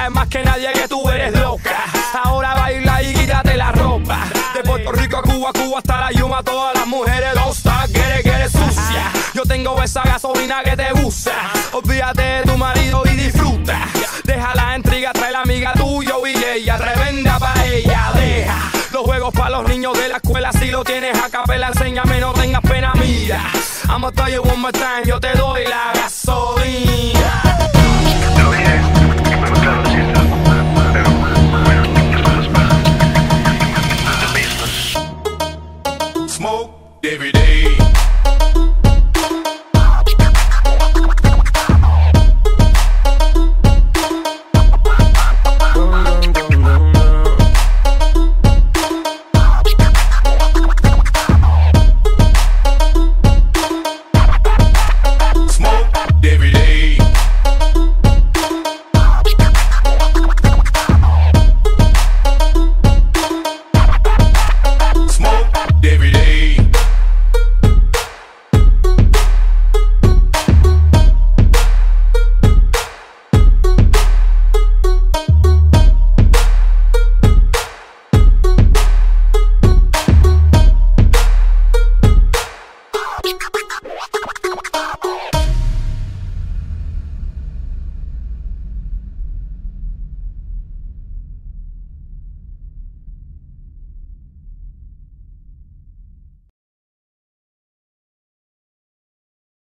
Sabes más que nadie que tú eres loca. Ahora baila y quítate la ropa. De Puerto Rico a Cuba, Cuba hasta la Yuma, todas las mujeres stop, quiere, quiere sucia. Yo tengo esa gasolina que te gusta. Olvídate de tu marido y disfruta. Deja la intriga, trae la amiga tuyo y ella, tremenda pa' ella, deja. Los juegos para los niños de la escuela, si lo tienes a capela, enséñame, no tengas pena, mira. I'ma tell you one more time, yo te doy la gasolina. Smoke every day.